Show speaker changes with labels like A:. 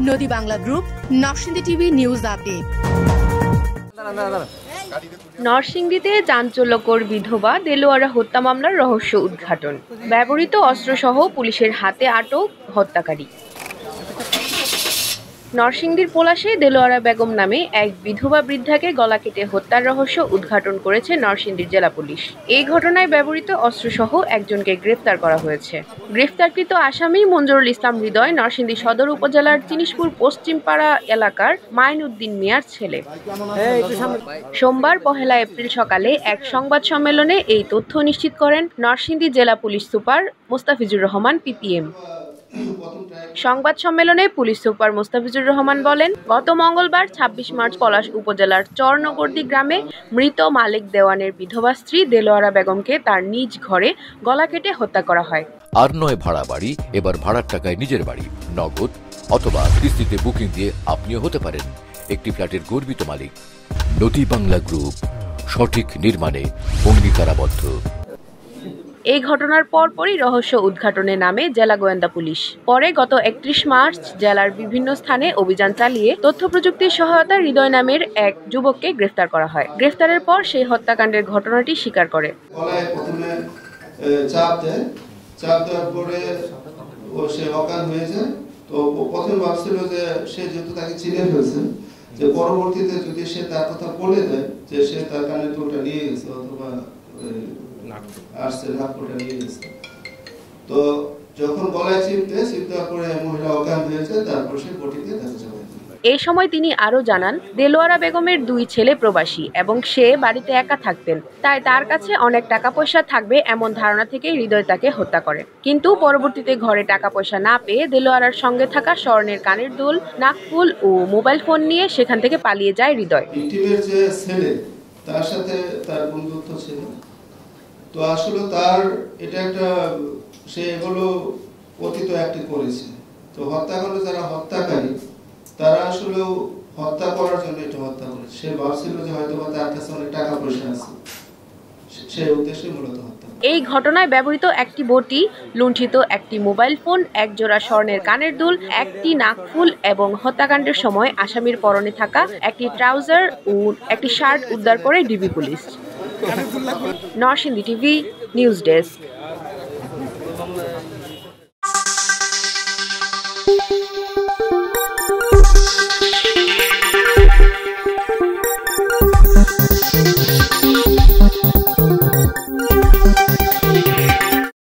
A: নদী Bangla group, Narsingdi TV news update.
B: নরসিংদীতে চাঞ্চল্যকর বিধবা দেলোয়ারা হত্যা মামলার রহস্য উদ্ঘাটন। ব্যবহৃত অস্ত্রসহ পুলিশের হাতে আটক হত্যাকারী। নরসিংদীর পলাশে দেলোয়ারা বেগম নামে এক বিধবা বৃদ্ধাকে গলা কেটে হত্যার রহস্য উদ্ঘাটন করেছে নরসিংদীর জেলা পুলিশ। এই ঘটনায় ব্যবহৃত অস্ত্রসহ একজনকে গ্রেফতার করা হয়েছে। গ্রেফতারকৃত আসামি মঞ্জুরুল ইসলাম হৃদয় নরসিংদী সদর উপজেলার চিনিশপুর পশ্চিমপাড়া এলাকার মাইনউদ্দিন মিয়ার ছেলে। সোমবার পহেলা এপ্রিল সকালে এক সংবাদ সম্মেলনে এই তথ্য নিশ্চিত করেন নরসিংদী জেলা police super Mostafizur Rahman, PPM. সংবাদ সম্মেলনে পুলিশ সুপার মোস্তাফিজুর রহমান বলেন, গত মঙ্গলবার ২৬ মার্চ পলাশ উপজেলার চরনগর্দি গ্রামে মৃত মালিক দেওয়ানের বিধবা স্ত্রী দেলোয়ারা বেগমকে তার নিজ ঘরে গলা কেটে হত্যা করা হয়।
C: আর নয় ভাড়া বাড়ি, এবার ভাড়ার টাকায় নিজের বাড়ি, নগদ অথবা কিস্তিতে বুকিং দিয়ে আপনিও হতে পারেন একটি ফ্ল্যাটের গর্বিত মালিক। নদী বাংলা গ্রুপ, সঠিক নির্মাণে অঙ্গীকারাবদ্ধ।
B: এই ঘটনার পরপরই রহস্য উদ্ঘাটনে নামে জেলা গোয়েন্দা পুলিশ। পরে গত একত্রিশ মার্চ জেলার বিভিন্ন স্থানে অভিযান চালিয়ে তথ্য প্রযুক্তির সহায়তা হৃদয় নামের এক যুবককে গ্রেফতার করা হয়। গ্রেফতারের পর সেই হত্যাকাণ্ডের ঘটনাটি স্বীকার করে।
D: তো প্রথমে ভাবছিল যে সে যেহেতু তাকে চিনে ফেলছে, যে পরবর্তীতে যদি সে তার কথা বলে দেয়, যে সে তার কানে তোটা নিয়ে গেছে অথবা আসছে নাকটা নিয়ে গেছে তো যখন গলায় চিপতে চিপ পরে মহিলা অজ্ঞান তারপর সে বটিতে তাকে চাপাই দেয়
B: এই সময় তিনি আরও জানান দেলোয়ারা বেগমের দুই ছেলে প্রবাসী এবং সে বাড়িতে একা থাকতেন তাই তার কাছে অনেক টাকা পয়সা থাকবে এমন ধারণা থেকে হৃদয় তাকে হত্যা করে। কিন্তু পরবর্তীতে ঘরে টাকা পয়সা না পেয়ে দেলোয়ারার সঙ্গে থাকা স্বর্ণের কানের দুল নাকফুল ও মোবাইল ফোন নিয়ে সেখান থেকে পালিয়ে যায় হৃদয়।
D: ভিক্টিমের যে ছেলে তার সাথে তার বন্ধুত্ব ছিল তো আসলে তার, এটা একটা, সে এগুলো অতীত একটি করেছে। তো হত্যাকাণ্ড যারা হত্যাকারী, তারা আসলে হত্যা করার জন্য এটা হত্যা করেছে সে ভাবছিল যে হয়তো বা তার কাছে অনেক টাকা পয়সা আছে। সেই উদ্দেশ্যে মূলত হত্যা
B: এই ঘটনায় ব্যবহৃত একটি বটি, লুণ্ঠিত একটি মোবাইল ফোন এক জোড়া স্বর্ণের কানের দুল, একটি নাকফুল এবং হত্যাকাণ্ডের সময় আসামির পরনে থাকা একটি ট্রাউজার ও একটি শার্ট উদ্ধার করে DB police. Narsingdi TV news desk.